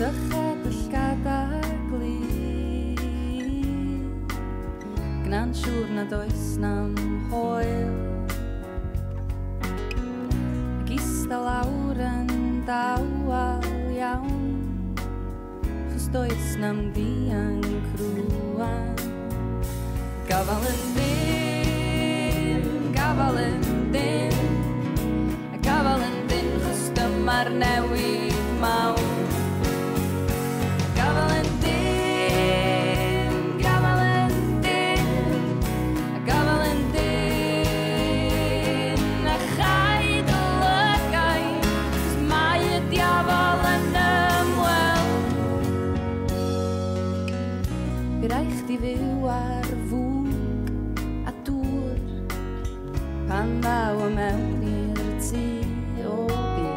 Okay. na'n siŵr na does na'n hoel Ac ista lawr yn dawal iawn Chos does na'n yn crwan Gafal yn dim, gafal yn dim A gafal yn dim chos dyma'r newid Gra i chdi fyw ar fwg a dŵr Pan ddaw mewn i'r tŷ o bu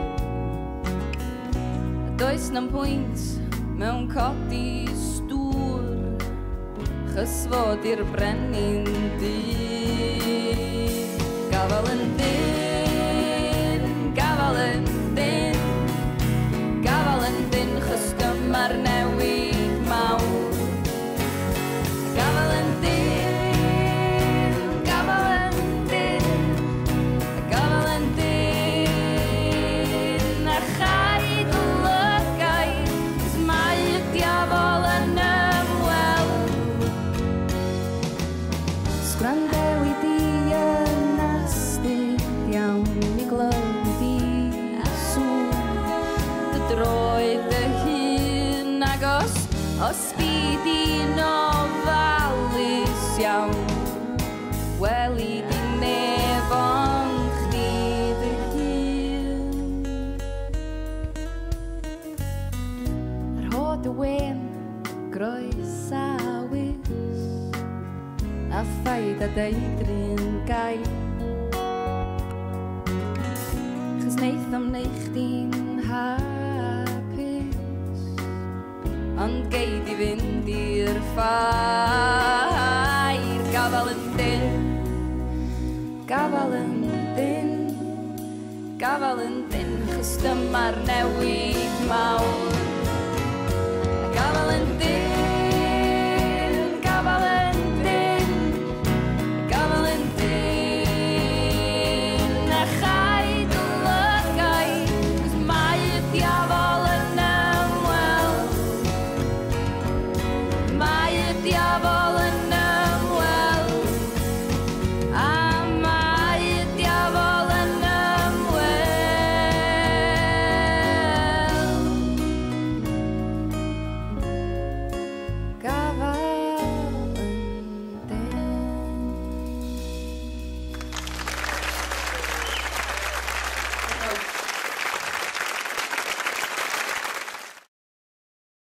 A does na'n pwynt mewn codi stŵr Chys fod i'r brenin di Os bydd un ofalus iawn Wel i di nef chdi dy hun Ar hod y wen groes a wys A ffaid a deudrin ond gei di fynd i'r ffair Gafal yn dyn, gafal yn dyn, gafal yn dyn, chys dyma'r newid mawr